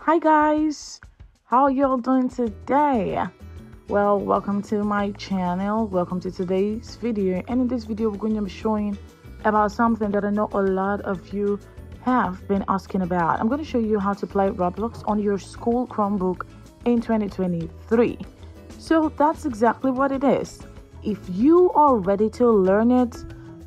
Hi guys, how y'all doing today? Well, welcome to my channel. Welcome to today's video. And in this video, we're going to be showing about something that I know a lot of you have been asking about. I'm going to show you how to play Roblox on your school Chromebook in 2023. So that's exactly what it is. If you are ready to learn it,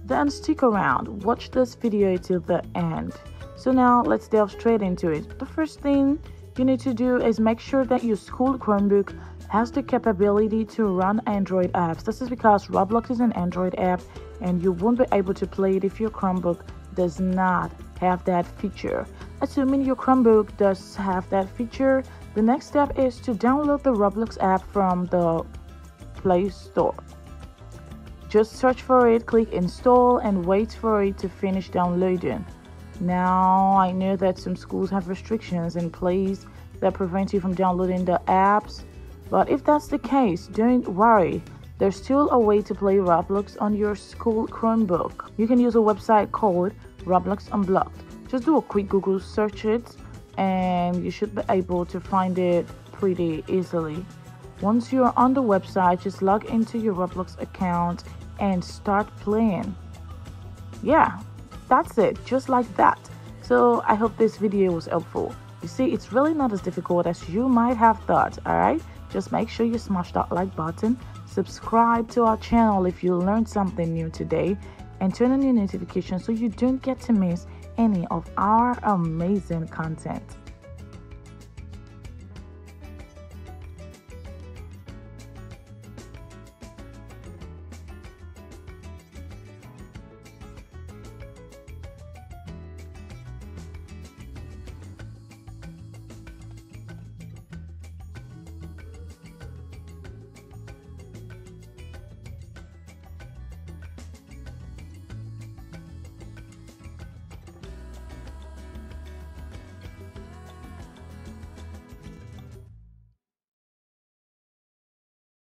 then stick around. Watch this video till the end. So now let's delve straight into it. The first thing you need to do is make sure that your school Chromebook has the capability to run Android apps. This is because Roblox is an Android app and you won't be able to play it if your Chromebook does not have that feature. Assuming your Chromebook does have that feature, the next step is to download the Roblox app from the Play Store. Just search for it, click install, and wait for it to finish downloading. Now, I know that some schools have restrictions in place that prevent you from downloading the apps, but if that's the case, don't worry. There's still a way to play Roblox on your school Chromebook. You can use a website called Roblox Unblocked. Just do a quick Google search it and you should be able to find it pretty easily. Once you're on the website, just log into your Roblox account and start playing. Yeah, that's it, just like that. So I hope this video was helpful. You see, it's really not as difficult as you might have thought, alright? Just make sure you smash that like button, subscribe to our channel if you learned something new today, and turn on your notifications so you don't get to miss any of our amazing content.